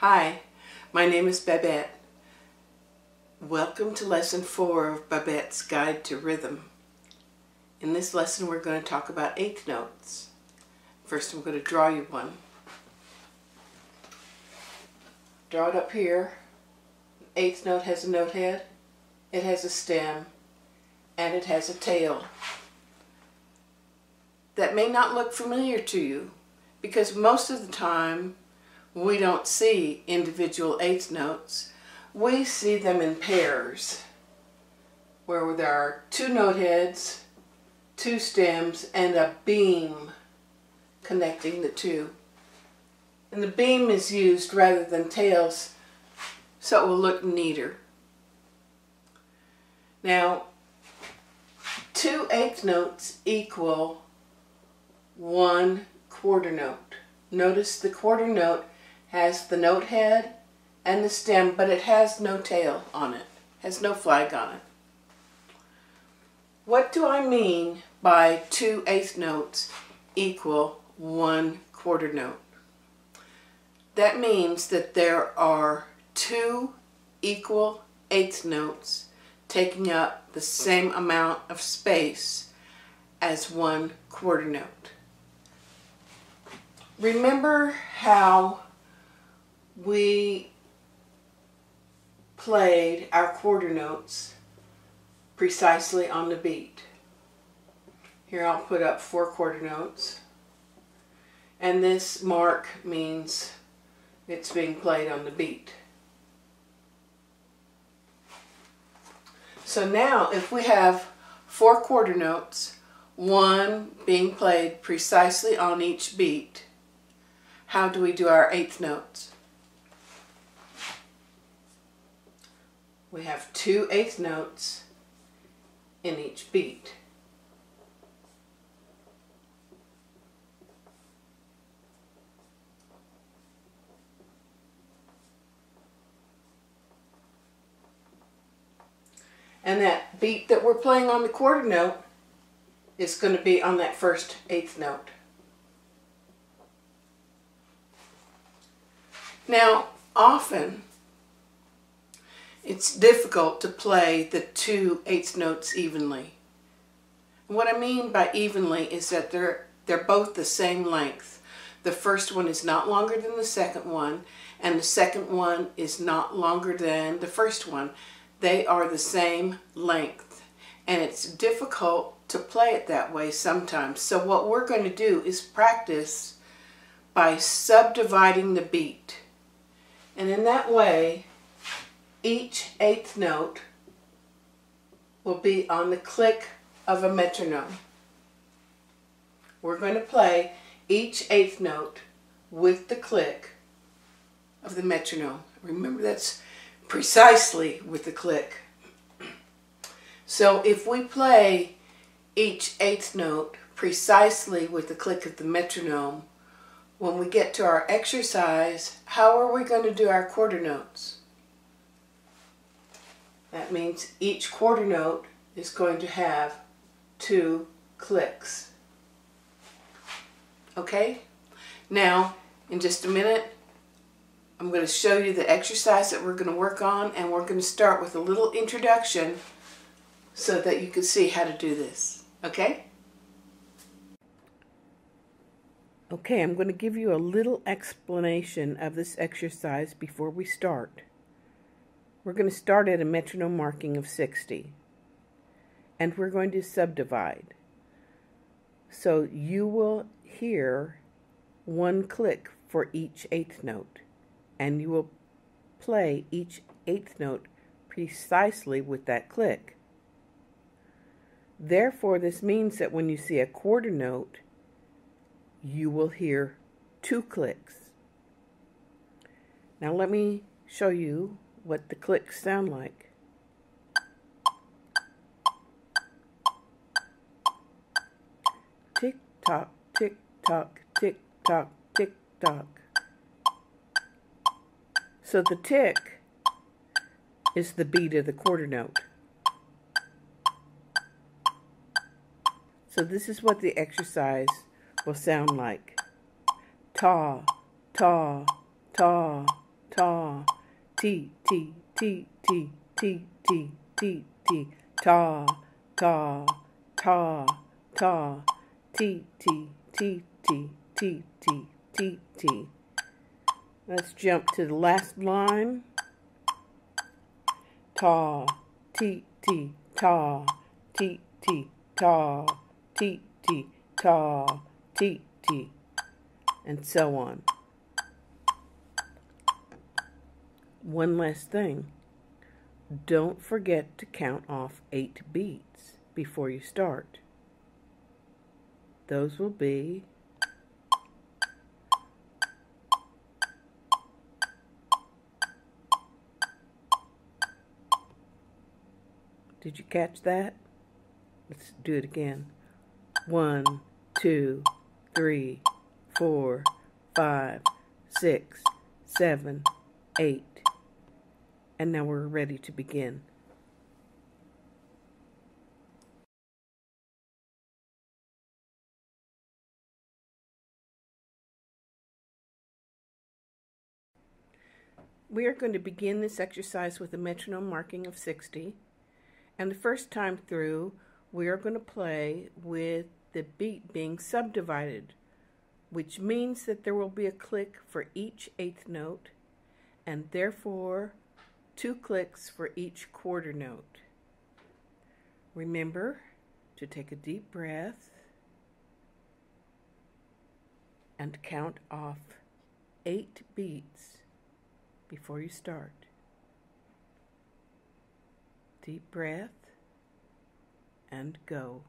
Hi, my name is Babette. Welcome to lesson four of Babette's Guide to Rhythm. In this lesson we're going to talk about eighth notes. First I'm going to draw you one. Draw it up here. Eighth note has a note head, it has a stem, and it has a tail. That may not look familiar to you because most of the time we don't see individual eighth notes. We see them in pairs where there are two note heads, two stems, and a beam connecting the two. And the beam is used rather than tails so it will look neater. Now, two eighth notes equal one quarter note. Notice the quarter note has the note head and the stem, but it has no tail on it, has no flag on it. What do I mean by two eighth notes equal one quarter note? That means that there are two equal eighth notes taking up the same amount of space as one quarter note. Remember how we played our quarter notes precisely on the beat. Here I'll put up four quarter notes. And this mark means it's being played on the beat. So now if we have four quarter notes, one being played precisely on each beat, how do we do our eighth notes? We have two eighth notes in each beat. And that beat that we're playing on the quarter note is going to be on that first eighth note. Now, often it's difficult to play the two eighth notes evenly. what I mean by evenly is that they're they're both the same length. The first one is not longer than the second one, and the second one is not longer than the first one. They are the same length, and it's difficult to play it that way sometimes. So what we're going to do is practice by subdividing the beat. And in that way, each eighth note will be on the click of a metronome. We're going to play each eighth note with the click of the metronome. Remember that's precisely with the click. So if we play each eighth note precisely with the click of the metronome, when we get to our exercise, how are we going to do our quarter notes? That means each quarter note is going to have two clicks. Okay? Now, in just a minute, I'm going to show you the exercise that we're going to work on, and we're going to start with a little introduction so that you can see how to do this. Okay? Okay, I'm going to give you a little explanation of this exercise before we start. We're going to start at a metronome marking of 60, and we're going to subdivide. So you will hear one click for each eighth note, and you will play each eighth note precisely with that click. Therefore, this means that when you see a quarter note, you will hear two clicks. Now let me show you what the clicks sound like. Tick tock, tick tock, tick tock, tick tock. So the tick is the beat of the quarter note. So this is what the exercise will sound like. Ta, ta, ta, ta, t, t, t, t, t, t, t, t, ta, ta, ta, ta, t, t, t, t, t, t, t, t. Let's jump to the last line. Ta, t, t, ta, t, t, ta, t, t, ta, t, t, and so on. One last thing. Don't forget to count off eight beats before you start. Those will be Did you catch that? Let's do it again. One, two, three, four, five, six, seven, eight. And now we're ready to begin. We are going to begin this exercise with a metronome marking of 60. And the first time through, we are going to play with the beat being subdivided, which means that there will be a click for each eighth note, and therefore two clicks for each quarter note. Remember to take a deep breath and count off eight beats before you start. Deep breath and go.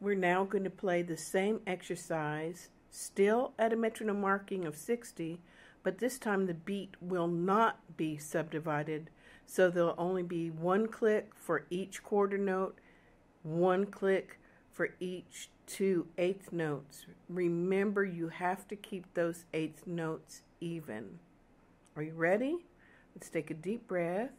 We're now going to play the same exercise, still at a metronome marking of 60, but this time the beat will not be subdivided, so there'll only be one click for each quarter note, one click for each two eighth notes. Remember, you have to keep those eighth notes even. Are you ready? Let's take a deep breath.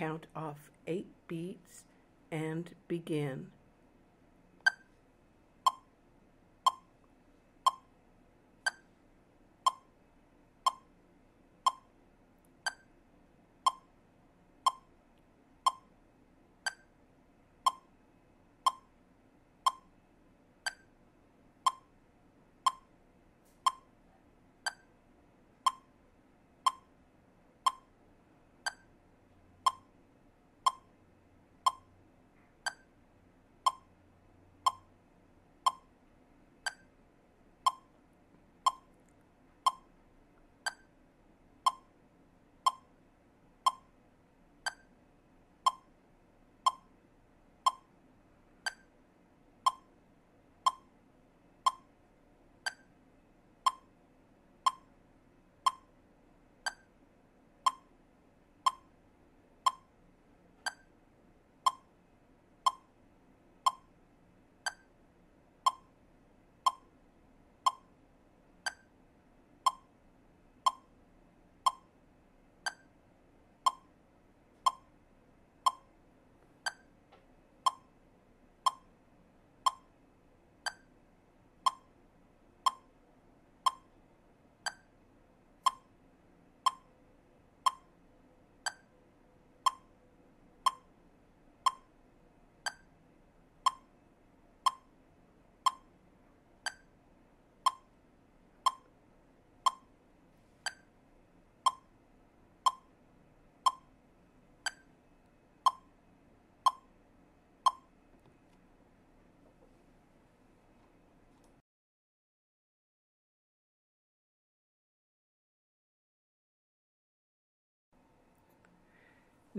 Count off eight beats and begin.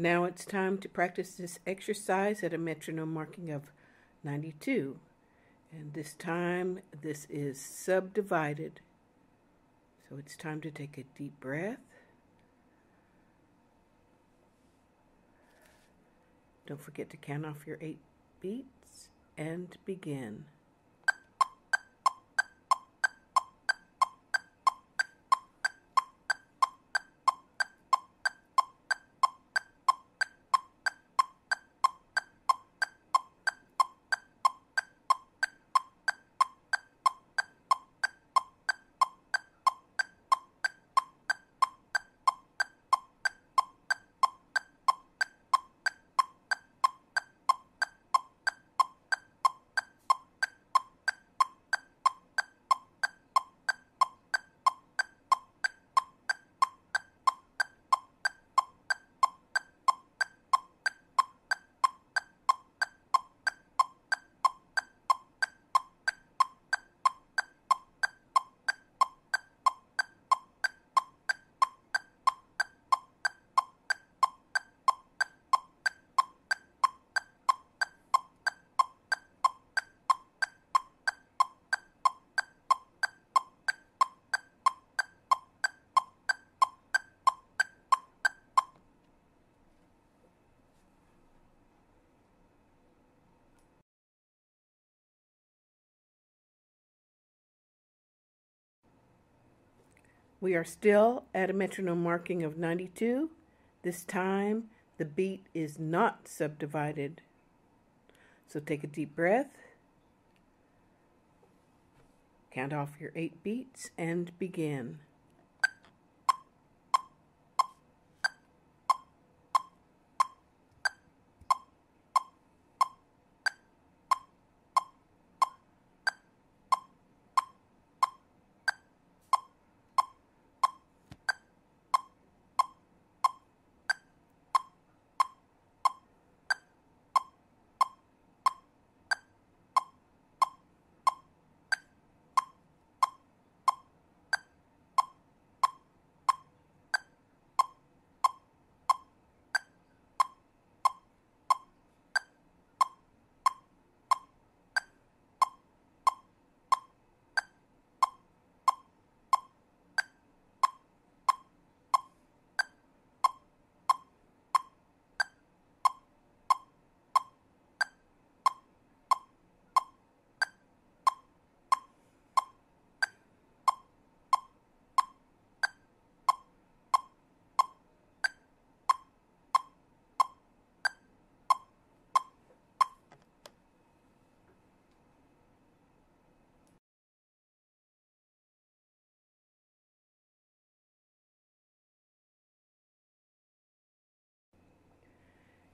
Now it's time to practice this exercise at a metronome marking of 92. And this time, this is subdivided. So it's time to take a deep breath. Don't forget to count off your eight beats and begin. We are still at a metronome marking of 92. This time, the beat is not subdivided. So take a deep breath, count off your eight beats, and begin.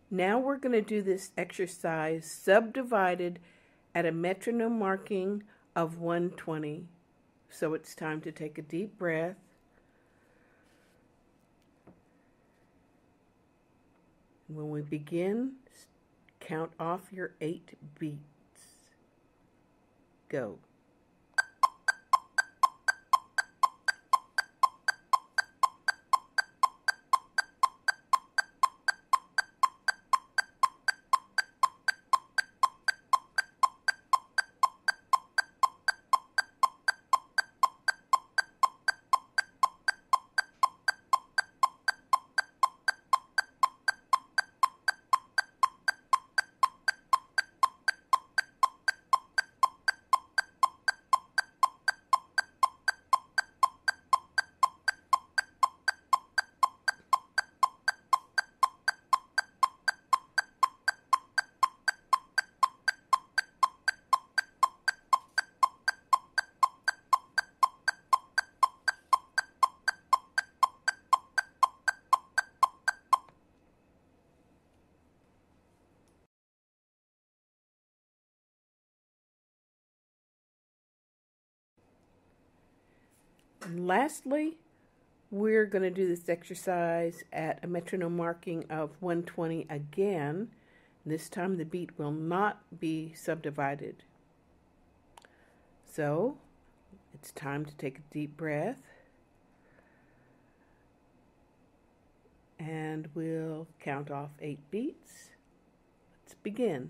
Now we're going to do this exercise subdivided at a metronome marking of 120. So it's time to take a deep breath. When we begin, count off your eight beats. Go. And lastly, we're going to do this exercise at a metronome marking of 120 again. This time the beat will not be subdivided. So it's time to take a deep breath. And and we'll count off eight beats. Let's begin.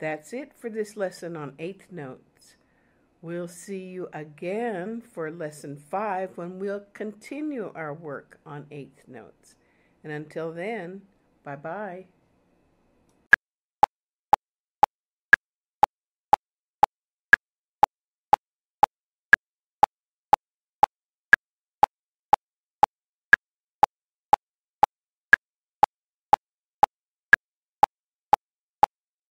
That's it for this lesson on eighth notes. We'll see you again for lesson five when we'll continue our work on eighth notes. And until then, bye bye.